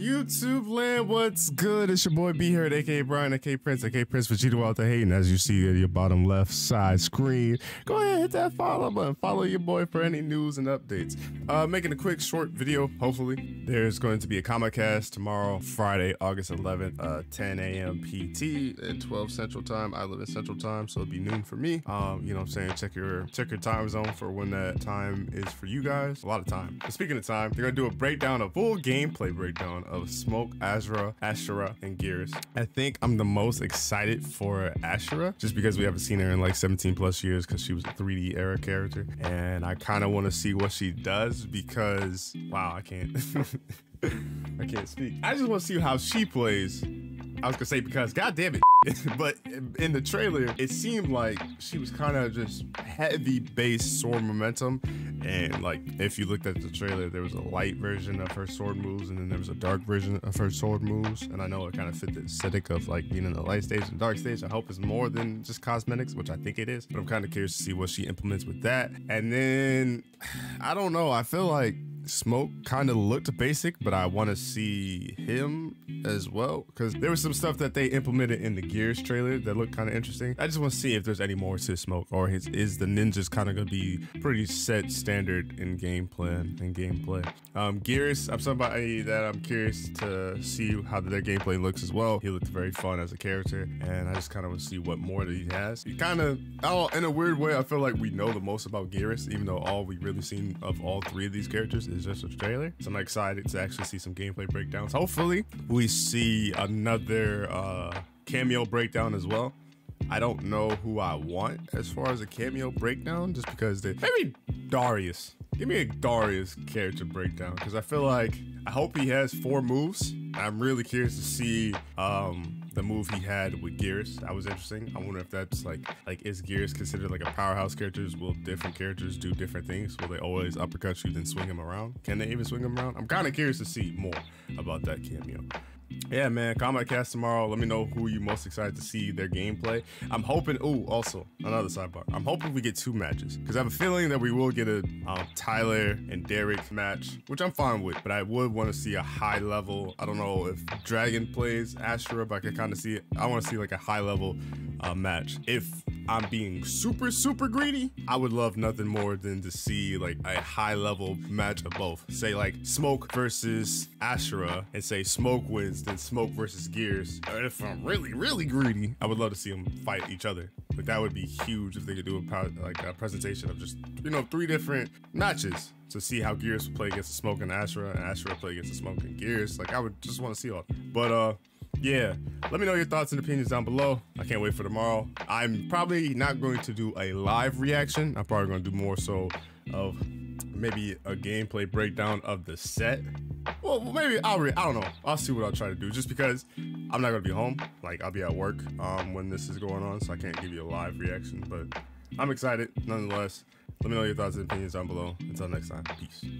YouTube land, what's good? It's your boy B here at aka Brian, aka Prince, aka Prince Vegeta out there hating. As you see at your bottom left side screen, go ahead hit that follow button. Follow your boy for any news and updates. Uh, making a quick short video. Hopefully, there's going to be a Kombat Kast tomorrow, Friday, August 11th, uh, 10 a.m. PT at 12 Central Time. I live in Central Time, so it'll be noon for me. Um, you know, what I'm saying check your check your time zone for when that time is for you guys. A lot of time. But speaking of time, they're gonna do a breakdown, a full gameplay breakdown of Smoke, Azura, Ashrah, and Geras. I think I'm the most excited for Ashrah just because we haven't seen her in like 17 plus years because she was a 3D era character. And I kind of want to see what she does because, wow, I can't. I can't speak. I just want to see how she plays. I was gonna say because, god damn it. but in the trailer, it seemed like she was kind of just heavy base sword momentum. And like, if you looked at the trailer, there was a light version of her sword moves, and then there was a dark version of her sword moves. And I know it kind of fit the aesthetic of like being in the light stage and dark stage. I hope it's more than just cosmetics, which I think it is. But I'm kind of curious to see what she implements with that. And then I don't know. I feel like Smoke kind of looked basic, but I want to see him as well because there was some stuff that they implemented in the Geras trailer that looked kind of interesting. I just want to see if there's any more to Smoke or his, is the ninjas kind of going to be pretty set standard in game plan and gameplay. Um, Geras, I'm somebody that I'm curious to see how their gameplay looks as well. He looked very fun as a character, and I just kind of want to see what more that he has. He kind of, oh, in a weird way, I feel like we know the most about Geras, even though all we really seen of all three of these characters is just a trailer. So I'm excited to actually see some gameplay breakdowns. Hopefully, we see another uh, cameo breakdown as well. I don't know who I want as far as a cameo breakdown, just because they maybe Darrius. Give me a Darrius character breakdown because I feel like I hope he has four moves. I'm really curious to see um, the move he had with Geras. That was interesting. I wonder if that's like like is Geras considered like a powerhouse character? Will different characters do different things? Will they always uppercut you then swing him around? Can they even swing him around? I'm kind of curious to see more about that cameo yeah, man, Kombat Kast tomorrow. Let me know who you most excited to see their gameplay. I'm hoping. Oh, also another sidebar. I'm hoping we get two matches because I have a feeling that we will get a um, Tyler and Derek match, which I'm fine with. But I would want to see a high level. I don't know if Dragon plays Ashrah, but I can kind of see it. I want to see like a high level uh, match. If I'm being super, super greedy, I would love nothing more than to see like a high level match of both. Say like Smoke versus Ashrah and say Smoke wins, then Smoke versus Geras. Or if I'm really, really greedy, I would love to see them fight each other. But that would be huge if they could do a like a presentation of just, you know, three different matches to see how Geras would play against the Smoke and Ashrah and Ashrah play against the Smoke and Geras. Like I would just want to see all. But uh yeah, let me know your thoughts and opinions down below. I can't wait for tomorrow. I'm probably not going to do a live reaction. I'm probably going to do more so of maybe a gameplay breakdown of the set. Well, maybe I'll I don't know. I'll see what I'll try to do just because I'm not going to be home. Like I'll be at work um, when this is going on, so I can't give you a live reaction, but I'm excited nonetheless. Let me know your thoughts and opinions down below. Until next time, peace.